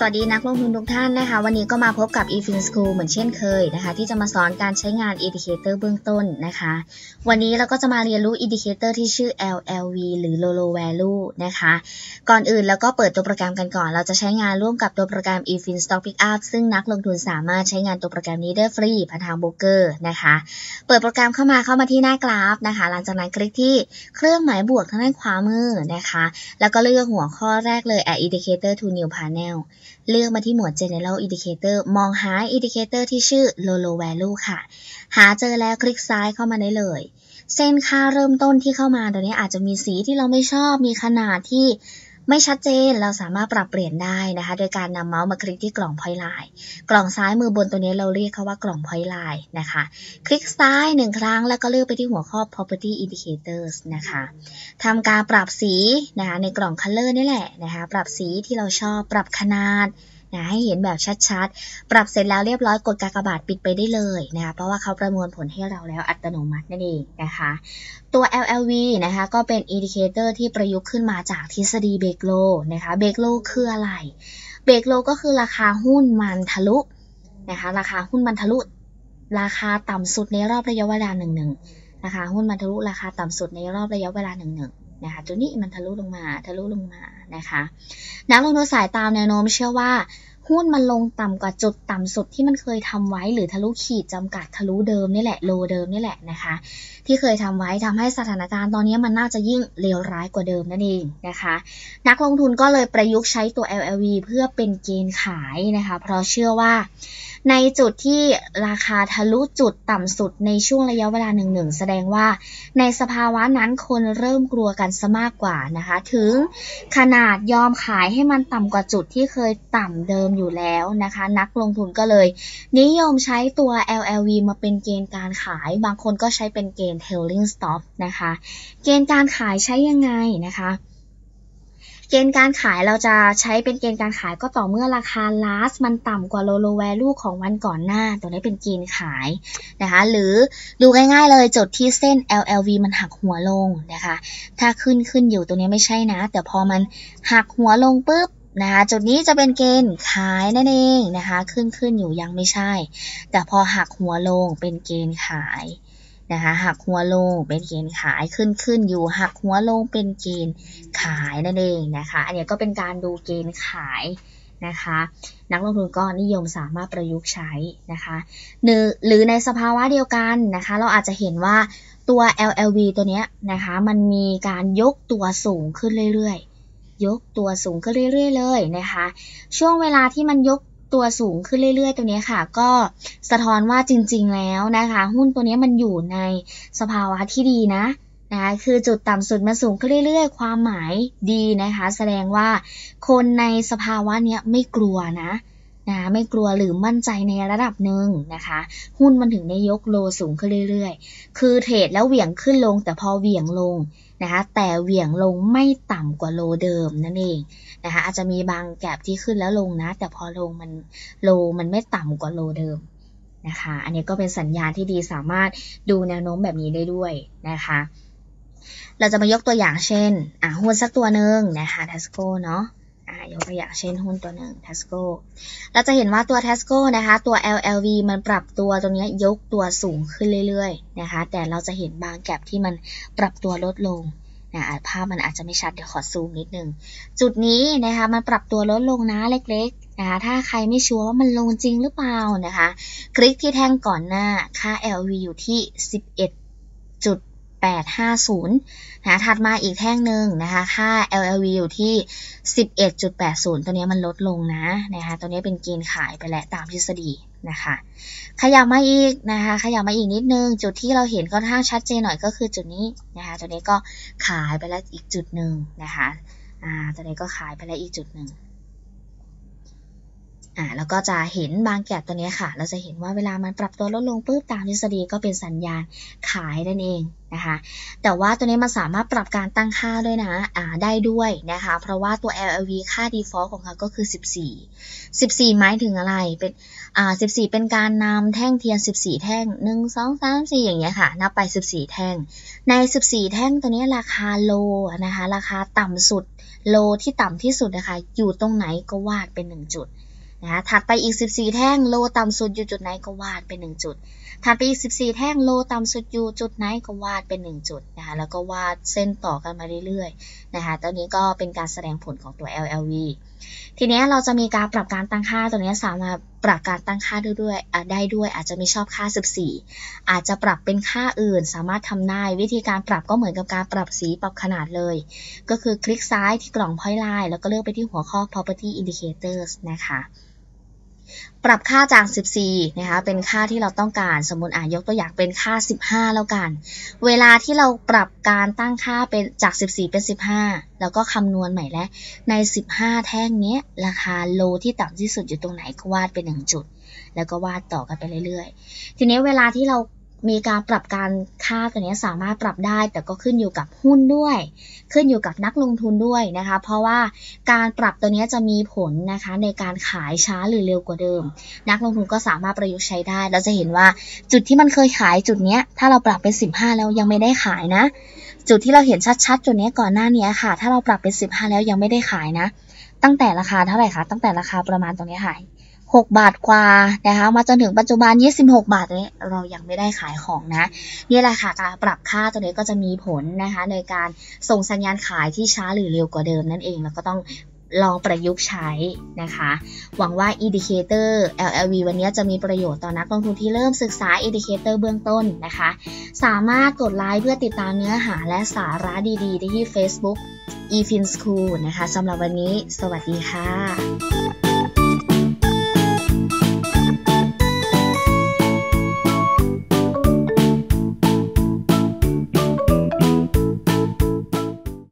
สวัสดีนักลงทุนทุกท่านนะคะ วันนี้ก็มาพบกับ eFin School เหมือนเช่นเคยนะคะ ที่จะมาสอนการใช้งาน Indicator เบื้องต้นนะคะ วันนี้เราก็จะมาเรียนรู้ Indicator ที่ชื่อ LLV หรือ Low Low Value นะคะ ก่อนอื่นแล้วก็เปิดตัวโปรแกรมกันก่อน เราจะใช้งานร่วมกับตัวโปรแกรม eFin Stock Pickup ซึ่งนักลงทุนสามารถใช้งานตัวโปรแกรมนี้ได้ฟรีผ่านทางโบรกเกอร์นะคะ เปิดโปรแกรมเข้ามาเข้ามาที่หน้ากราฟนะคะ หลังจากนั้นคลิกที่เครื่องหมายบวกทางด้านขวามือนะคะ แล้วก็เลือกหัวข้อแรกเลย Add Indicator to New Panel เลือกมาที่หมวด General Indicator มองหา Indicator ที่ชื่อ Low Low Value ค่ะ หาเจอแล้วคลิกซ้ายเข้ามาได้เลย เส้นค่าเริ่มต้นที่เข้ามาตัวนี้อาจจะมีสีที่เราไม่ชอบ มีขนาดที่ ไม่ชัดเจนเราสามารถปรับเปลี่ยนได้นะคะ โดยการนำเมาส์มาคลิกที่กล่อง point line กล่องซ้ายมือบนตัวนี้เราเรียกเขาว่ากล่อง point line นะคะ คลิกซ้ายหนึ่งครั้งแล้วก็เลือกไปที่หัวข้อ property indicators นะคะทำการปรับสีนะคะในกล่อง color นี่แหละนะคะ ปรับสีที่เราชอบปรับขนาด นะให้เห็นแบบชัดๆ ปรับเสร็จแล้วเรียบร้อยกดกากบาทปิดไปได้เลยนะคะเพราะว่าเขาประมวลผลให้เราแล้วอัตโนมัตินั่นเองนะคะ ตัว LLV นะคะก็เป็น indicator ที่ประยุกต์ขึ้นมาจากทฤษฎี break low นะคะ break low คืออะไร break low ก็คือราคาหุ้นมันทะลุนะคะราคาหุ้นมันทะลุ ราคาต่ำสุดในรอบระยะเวลาหนึ่งหนึ่งราคาหุ้นมันทะลุราคาต่ำสุดในรอบระยะเวลาหนึ่งหนึ่ง นะคะตัวนี้มันทะลุลงมาทะลุลงมานะคะ นักลงทุนสายตามแนวโน้มเชื่อว่า หุ้นมันลงต่ำกว่าจุดต่ำสุดที่มันเคยทำไว้หรือทะลุขีดจำกัดทะลุเดิมนี่แหละโลเดิมนี่แหละนะคะ ที่เคยทำไว้ทำให้สถานการณ์ตอนนี้มันน่าจะยิ่งเลวร้ายกว่าเดิมนั่นเองนะคะ นักลงทุนก็เลยประยุกต์ใช้ตัว LLV เพื่อเป็นเกณฑ์ขายนะคะ เพราะเชื่อว่าในจุดที่ราคาทะลุจุดต่ำสุดในช่วงระยะเวลาหนึ่งหนึ่งแสดงว่าในสภาวะนั้นคนเริ่มกลัวกันซะมากกว่านะคะ ถึงขนาดยอมขายให้มันต่ำกว่าจุดที่เคยต่ำเดิมอยู่แล้วนะคะ นักลงทุนก็เลย นิยมใช้ตัว LLV มาเป็นเกณฑ์การขาย บางคนก็ใช้เป็นเกณฑ์ trailing stop นะคะ เกณฑ์การขายใช้ยังไงนะคะ เกณฑ์การขายเราจะใช้เป็นเกณฑ์การขายก็ต่อเมื่อราคา last มันต่ำกว่า low low value ของวันก่อนหน้า ตัวนี้เป็นเกณฑ์ขายนะคะ หรือดูง่ายๆเลยจุดที่เส้น LLV มันหักหัวลงนะคะ ถ้าขึ้นขึ้นอยู่ตรงนี้ไม่ใช่นะ แต่พอมันหักหัวลงปุ๊บ นะคะจุดนี้จะเป็นเกณฑ์ขายนั่นเองนะคะขึ้นขึ้นอยู่ยังไม่ใช่ แต่พอหักหัวลงเป็นเกณฑ์ขายนะคะหักหัวลงเป็นเกณฑ์ขายขึ้นขึ้นอยู่หักหัวลงเป็นเกณฑ์ขายนั่นเองนะคะอันนี้ก็เป็นการดูเกณฑ์ขายนะคะนักลงทุนก็นิยมสามารถประยุกต์ใช้นะคะหรือหรือในสภาวะเดียวกันนะคะเราอาจจะเห็นว่าตัว LLV ตัวนี้นะคะมันมีการยกตัวสูงขึ้นเรื่อยๆ ยกตัวสูงขึ้นเรื่อย ๆ เลยนะคะ ช่วงเวลาที่มันยกตัวสูงขึ้นเรื่อย ๆ ตัวนี้ค่ะ ก็สะท้อนว่าจริง ๆ แล้วนะคะ หุ้นตัวนี้มันอยู่ในสภาวะที่ดีนะนะคะคือจุดต่ำสุดมันสูงขึ้นเรื่อย ๆ ความหมายดีนะคะ แสดงว่าคนในสภาวะเนี้ยไม่กลัวนะ นะไม่กลัวหรือมั่นใจในระดับหนึ่งนะคะ หุ้นมันถึงได้ยกโลสูงขึ้นเรื่อยๆ คือเทรดแล้วเหวี่ยงขึ้นลงแต่พอเหวี่ยงลงนะคะแต่เหวี่ยงลงไม่ต่ำกว่าโลเดิมนั่นเองนะคะอาจจะมีบางแกลบที่ขึ้นแล้วลงนะ แต่พอลงมันโลมันไม่ต่ำกว่าโลเดิมนะคะ อันนี้ก็เป็นสัญญาณที่ดีสามารถดูแนวโน้มแบบนี้ได้ด้วยนะคะเราจะมายกตัวอย่างเช่น อะหุ้นสักตัวหนึ่งนะคะทัสโกเนาะ ยกตัวอย่างเช่นหุ้นตัวหนึ่ง Tesco เราจะเห็นว่าตัว Tesco นะคะ ตัว LLV มันปรับตัวตรงนี้ยกตัวสูงขึ้นเรื่อยๆนะคะ แต่เราจะเห็นบางแกลบที่มันปรับตัวลดลงนะภาพมันอาจจะไม่ชัดเดี๋ยวขอซูมนิดนึง จุดนี้นะคะมันปรับตัวลดลงนะเล็กๆนะคะถ้าใครไม่ชัวร์ว่ามันลงจริงหรือเปล่านะคะ คลิกที่แท่งก่อนหน้าค่า LV อยู่ที่ 11.8 1850นะถัดมาอีกแท่งหนึ่งนะคะค่า LLV อยู่ที่ 11.80 ตัวนี้มันลดลงนะนะคะตัวนี้เป็นเกณฑ์ขายไปแล้วตามทฤษฎีนะคะขยับมาอีกนะคะขยับมาอีกนิดนึง จุดที่เราเห็นก็ท่าชัดเจนหน่อยก็คือจุดนี้นะคะตัวนี้ก็ขายไปแล้วอีกจุดหนึ่งนะคะอ่าตัวนี้ก็ขายไปแล้วอีกจุดหนึ่ง อ่าแล้วก็จะเห็นบางแกะตัวนี้ค่ะ เราจะเห็นว่าเวลามันปรับตัวลดลงปุ๊บตามทฤษฎีก็เป็นสัญญาณขายนั่นเองนะคะแต่ว่าตัวนี้มันสามารถปรับการตั้งค่าด้วยนะอ่าได้ด้วยนะคะเพราะว่าตัว LLV ค่า default ของเขาก็คือ 14 14 หมายถึงอะไรเป็นอ่า14 เป็นการนำแท่งเทียน 14 แท่ง 1 2 3 4 อย่างเงี้ยค่ะ นับไป 14 แท่ง ใน 14 แท่งตัวนี้ราคาโลนะคะราคาต่ำสุดโลที่ต่ำที่สุดนะคะอยู่ตรงไหนก็วาดเป็น 1 จุด นะถัดไปอีก 14 แท่งโลต่ำสุดอยู่จุดไหนก็วาดเป็น 1 จุด ถัดไปอีก 14 แท่งโลต่ำสุดอยู่จุดไหนก็วาดเป็น 1 จุดนะคะแล้วก็วาดเส้นต่อกันมาเรื่อยๆนะคะตัวนี้ก็เป็นการแสดงผลของตัว LLV ทีนี้เราจะมีการปรับการตั้งค่าตัวนี้สามารถปรับการตั้งค่าได้ด้วยได้ด้วยอาจจะไม่ชอบค่า 14 อาจจะปรับเป็นค่าอื่นสามารถทำได้วิธีการปรับก็เหมือนกับการปรับสีปรับขนาดเลย ก็คือคลิกซ้ายที่กล่อง point line แล้วก็เลือกไปที่หัวข้อ property indicators นะคะ ปรับค่าจาก 14 นะคะ เป็นค่าที่เราต้องการ สมมติอ่ายกตัวอย่างเป็นค่า 15 แล้วกัน เวลาที่เราปรับการตั้งค่าเป็นจาก 14 เป็น 15 แล้วก็คำนวณใหม่แล้วใน 15 แท่งนี้ราคาโลที่ต่ำที่สุดอยู่ตรงไหนก็วาดเป็น 1 จุด แล้วก็วาดต่อกันไปเรื่อยๆ ทีนี้เวลาที่เรา มีการปรับการค่าตัวนี้สามารถปรับได้ แต่ก็ขึ้นอยู่กับหุ้นด้วย ขึ้นอยู่กับนักลงทุนด้วยนะคะ เพราะว่าการปรับตัวนี้จะมีผลนะคะในการขายช้าหรือเร็วกว่าเดิม นักลงทุนก็สามารถประยุกต์ใช้ได้ เราจะเห็นว่าจุดที่มันเคยขายจุดนี้ถ้าเราปรับเป็น 15 แล้วยังไม่ได้ขายนะ จุดที่เราเห็นชัดๆจุดนี้ก่อนหน้านี้ค่ะ ถ้าเราปรับเป็น 15 แล้วยังไม่ได้ขายนะ ตั้งแต่ราคาเท่าไหร่คะตั้งแต่ราคาประมาณตรงนี้ค่ะ 6 บาทกว่านะคะมาจนถึงปัจจุบัน 26 บาทนี้เรายังไม่ได้ขายของนะนี่แหละค่ะการปรับค่าตัวนี้ก็จะมีผลนะคะในการส่งสัญญาณขายที่ช้าหรือเร็วกว่าเดิมนั่นเองแล้วก็ต้องลองประยุกต์ใช้นะคะ หวังว่า Indicator LLV วันนี้จะมีประโยชน์ต่อนักลงทุนที่เริ่มศึกษา Indicator เบื้องต้นนะคะ สามารถกดไลค์เพื่อติดตามเนื้อหาและสาระดีๆ ได้ที่ Facebook eFin School นะคะสำหรับวันนี้ สวัสดีค่ะ